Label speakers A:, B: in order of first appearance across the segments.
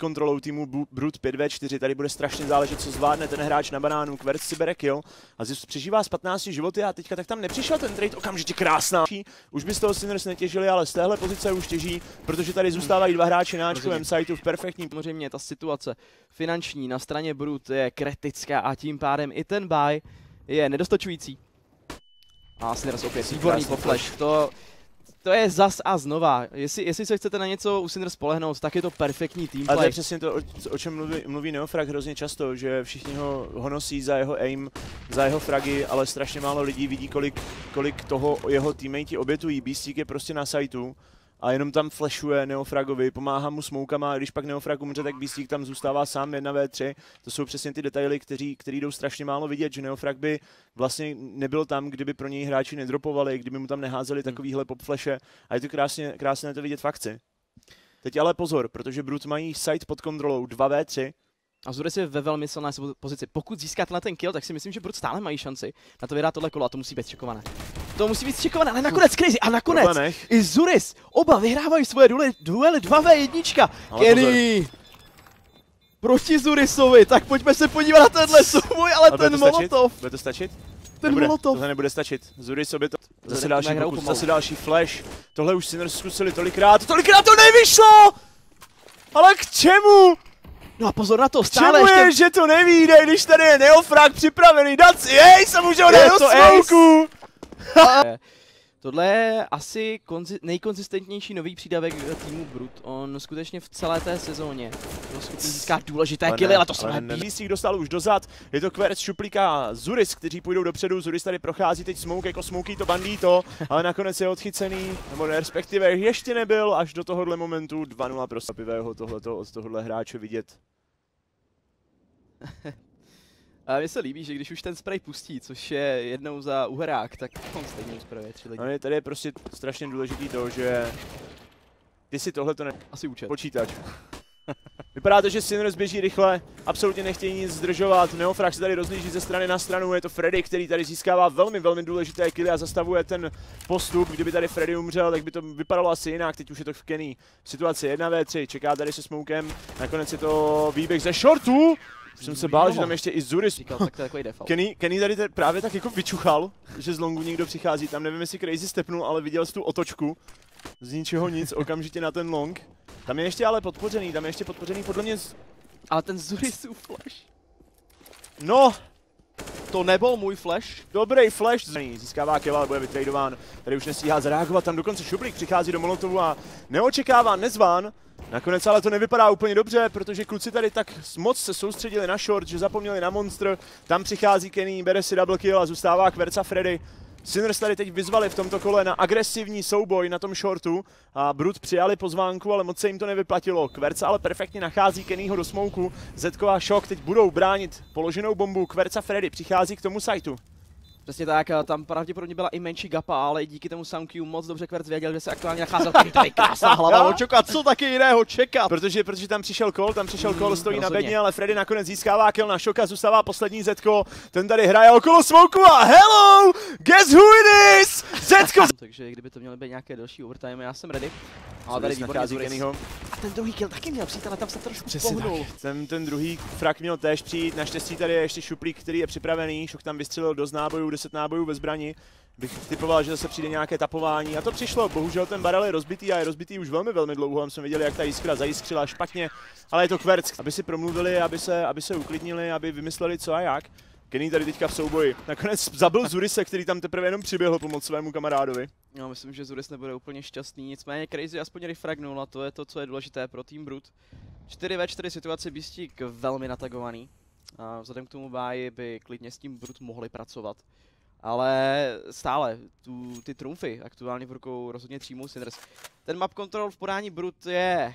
A: kontrolou týmu Brut 5v4, tady bude strašně záležet, co zvládne ten hráč na banánu, Kverc si bere kill a Zips přežívá z 15 životy a teďka tak tam nepřišel ten trade okamžitě krásná. Už by z toho Sinners netěžili, ale z téhle pozice už těží, protože tady zůstávají dva hráči na Ačkovém sajtu v perfektní.
B: Samozřejmě ta situace finanční na straně Brut je kritická a tím pádem i ten buy je nedostačující. A Sinners opět výborný po flash. To to je zas a znova. Jestli, jestli se chcete na něco u Sinners spolehnout, tak je to perfektní tým.
A: Ale to je přesně to, o, o čem mluví, mluví Neofrag hrozně často, že všichni ho, ho nosí za jeho aim, za jeho fragy, ale strašně málo lidí vidí, kolik, kolik toho jeho teammate obětují. Beastík je prostě na sajtu a jenom tam flashuje Neofragovi, pomáhá mu smoukama a když pak Neofrag umře, tak Beastík tam zůstává sám 1v3. To jsou přesně ty detaily, kteří, který jdou strašně málo vidět, že Neofrag by vlastně nebyl tam, kdyby pro něj hráči nedropovali, kdyby mu tam neházeli hmm. takovýhle pop flashe a je to krásně, krásně to vidět v akci. Teď ale pozor, protože Brut mají site pod kontrolou 2v3,
B: a Zures je ve velmi silné pozici. Pokud získáte na ten kill, tak si myslím, že Brut stále mají šanci na to vyhrát tohle kolo a to musí být čekované. To musí být čekované, ale nakonec Crazy a nakonec Problémech. i Zuris. Oba vyhrávají svoje duely, duely 2v1. Kenny! Proti Zurisovi, tak pojďme se podívat na tenhle souboj, ale, ale ten Molotov.
A: Bude to stačit?
B: Ten nebude, Molotov.
A: Tohle nebude stačit. Zuris sobě to... Zase další pokus, zase další flash. Tohle už Sinners zkusili tolikrát, tolikrát to nevyšlo! Ale k čemu?
B: No a pozor na to, stále
A: Čemu ještě... je, že to nevíde, když tady je Neofrag připravený, dát si, jej, se může dát do smoku!
B: Tohle je asi nejkonzistentnější nový přídavek týmu Brut. On skutečně v celé té sezóně získat důležité kily, ale to se
A: nebí. si dostal už dozad, je to Kverc, Šuplíka, Zuris, kteří půjdou dopředu. Zuris tady prochází teď smoke jako smokey to bandito, ale nakonec je odchycený, nebo respektive ještě nebyl až do tohohle momentu 2-0 pro Sapivého tohleto od tohohle hráče vidět.
B: A mně se líbí, že když už ten spray pustí, což je jednou za uhrák, tak on stejně usprejuje tři lidi.
A: No tady je prostě strašně důležitý to, že ty si tohle to ne...
B: Asi účet.
A: Počítač. Vypadá to, že Sinners běží rychle, absolutně nechtějí nic zdržovat, Neofrag se tady rozlíží ze strany na stranu, je to Freddy, který tady získává velmi, velmi důležité killy a zastavuje ten postup, kdyby tady Freddy umřel, tak by to vypadalo asi jinak, teď už je to v Kenny. Situace 1v3, čeká tady se smokem, nakonec je to výběh ze shortu, už jsem se bál, že tam ještě i Zuris.
B: Říkal, tak to je takový default.
A: Kenny, Kenny tady právě tak jako vyčuchal, že z longu někdo přichází. Tam nevím, jestli Crazy stepnul, ale viděl jsi tu otočku. Z ničeho nic, okamžitě na ten long. Tam je ještě ale podpořený, tam je ještě podpořený podle mě... Z...
B: Ale ten Zurisův flash.
A: No,
B: to nebyl můj flash.
A: Dobrý flash. Získává kill, ale bude vytradován. Tady už nestíhá zareagovat. Tam dokonce Šublík přichází do Molotovu a neočekává, nezván. Nakonec ale to nevypadá úplně dobře, protože kluci tady tak moc se soustředili na short, že zapomněli na monster. Tam přichází Kenny, bere si double kill a zůstává Kverca Freddy. Sinners tady teď vyzvali v tomto kole na agresivní souboj na tom shortu a Brut přijali pozvánku, ale moc se jim to nevyplatilo. Kverca ale perfektně nachází Kennyho do smouku. Zetko Šok teď budou bránit položenou bombu. Kverca Freddy přichází k tomu sajtu.
B: Přesně tak, tam pravděpodobně byla i menší gapa, ale i díky tomu SoundQ moc dobře Kverc věděl, že se aktuálně nacházel tady, krásná hlava očoka, co taky jiného čekat?
A: Protože, protože tam přišel kol, tam přišel kol, stojí mm, na bedně, ale Freddy nakonec získává kill na šoka, zůstává poslední Zetko, ten tady hraje okolo smoku a hello, guess who it is, Zetko!
B: Takže kdyby to mělo být nějaké další overtime, já jsem ready. Ale tady výborně A ten druhý kill taky měl přijít, ale tam se trošku Přesně pohnul.
A: Ten, ten druhý frak měl též přijít, naštěstí tady je ještě šuplík, který je připravený, šok tam vystřelil dost nábojů, 10 nábojů ve zbrani. Bych typoval, že zase přijde nějaké tapování a to přišlo. Bohužel ten barel je rozbitý a je rozbitý už velmi, velmi dlouho. Tam jsme viděli, jak ta jiskra zajiskřila špatně, ale je to kverc, aby si promluvili, aby se, aby se uklidnili, aby vymysleli co a jak. Kenny tady teďka v souboji. Nakonec zabil Zurise, který tam teprve jenom přiběhl pomoc svému kamarádovi.
B: No, myslím, že Zuris nebude úplně šťastný, nicméně Crazy aspoň refragnul a to je to, co je důležité pro Team Brut. 4 ve 4 situace Beastík velmi natagovaný. A vzhledem k tomu báji by klidně s tím Brut mohli pracovat. Ale stále, tu, ty trumfy aktuálně v rukou rozhodně třímou Sinners. Ten map control v podání Brut je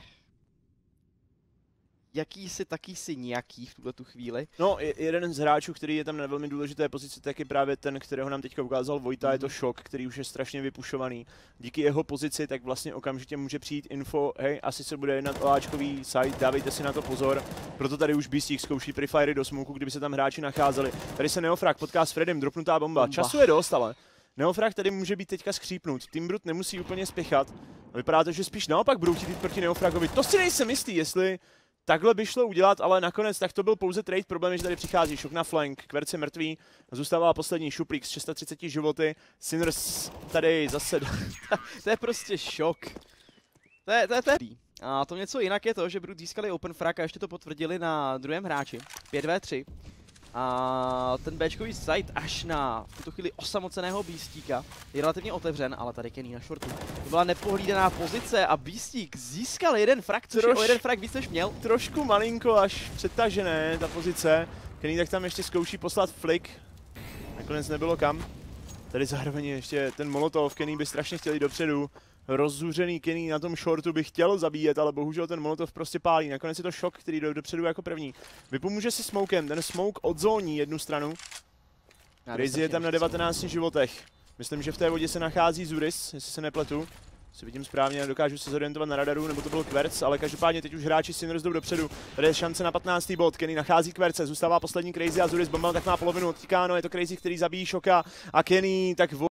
B: jakýsi, taky si nějaký v tuhle tu chvíli.
A: No, jeden z hráčů, který je tam na velmi důležité pozici, tak je právě ten, kterého nám teďka ukázal Vojta, mm. je to mhm. šok, který už je strašně vypušovaný. Díky jeho pozici tak vlastně okamžitě může přijít info, hej, asi se bude jednat o Ačkový site, dávejte si na to pozor. Proto tady už Beastík zkouší Prefire do smoku, kdyby se tam hráči nacházeli. Tady se Neofrak potká s Fredem, dropnutá bomba. bomba. Času je dost, ale Neofrak tady může být teďka skřípnut. Timbrut nemusí úplně spěchat. Vypadá to, že spíš naopak budou chtít proti Neofragovi. To si nejsem jistý, jestli takhle by šlo udělat, ale nakonec tak to byl pouze trade. Problém je, že tady přichází šok na flank, Kverc je mrtvý, zůstává poslední šuplík s 630 životy, Sinners tady zase...
B: to je prostě šok. To je, to je, to je... A to něco jinak je to, že Brut získali open frag a ještě to potvrdili na druhém hráči. 5v3. A ten Bčkový site až na v tuto chvíli osamoceného Beastíka je relativně otevřen, ale tady Kenny na shortu. To byla nepohlídaná pozice a Beastík získal jeden frak, což Troš, je o jeden frak víc než měl.
A: Trošku malinko až přetažené ta pozice. Kenny tak tam ještě zkouší poslat flick. Nakonec nebylo kam. Tady zároveň ještě ten Molotov, Kenny by strašně chtěli dopředu rozzuřený Kenny na tom shortu by chtěl zabíjet, ale bohužel ten Molotov prostě pálí. Nakonec je to šok, který jde dopředu jako první. Vypomůže si smokem, ten smoke odzóní jednu stranu. Crazy je tam na 19 životech. Myslím, že v té vodě se nachází Zuris, jestli se nepletu. Si vidím správně, dokážu se zorientovat na radaru, nebo to byl Kverc, ale každopádně teď už hráči Sinners jdou dopředu. Tady je šance na 15. bod, Kenny nachází Kverce, zůstává poslední Crazy a Zuris bomba tak má polovinu odtíkáno, je to Crazy, který zabíjí Šoka a Kenny tak